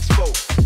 play this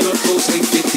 beautiful, take it.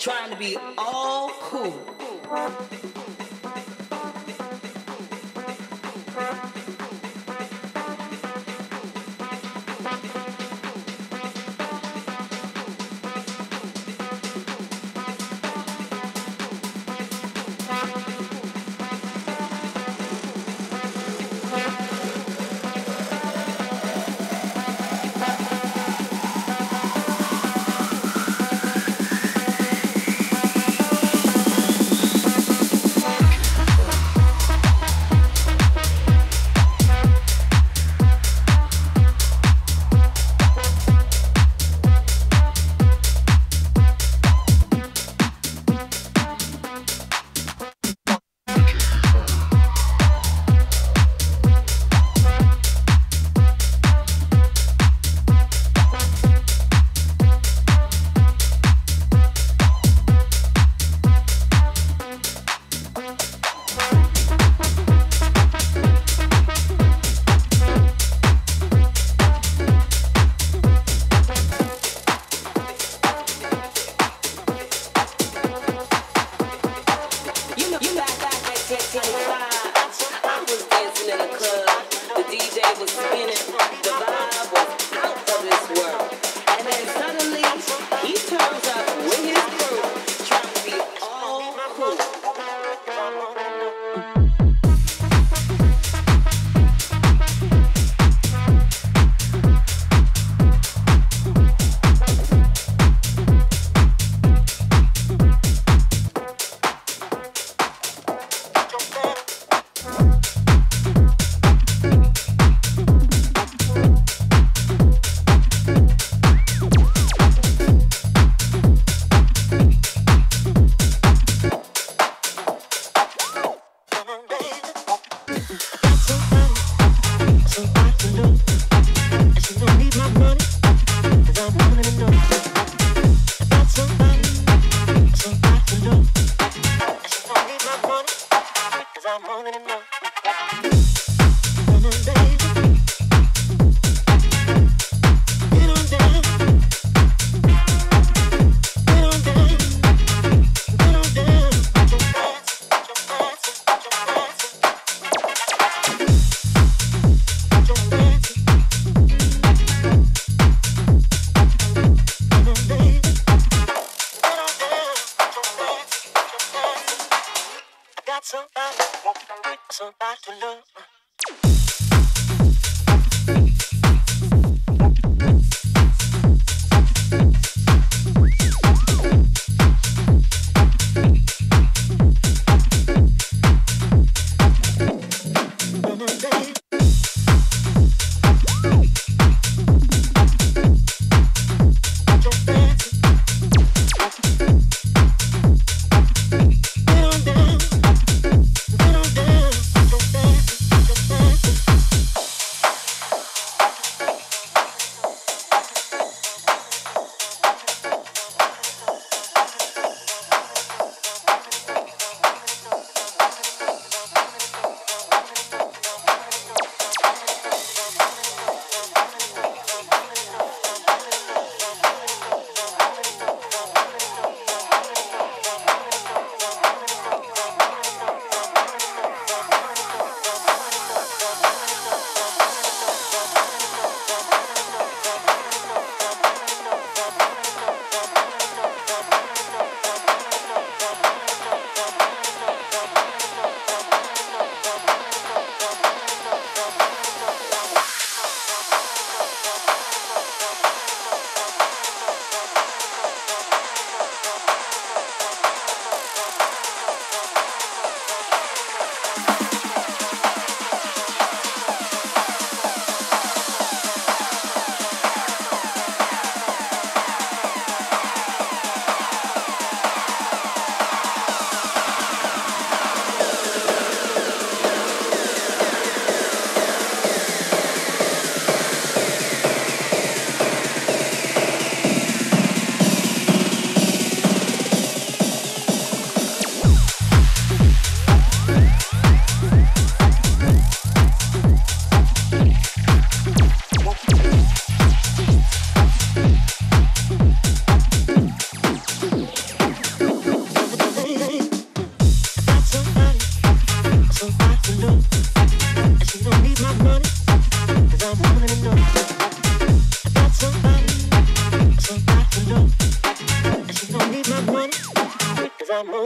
Trying to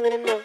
I don't know.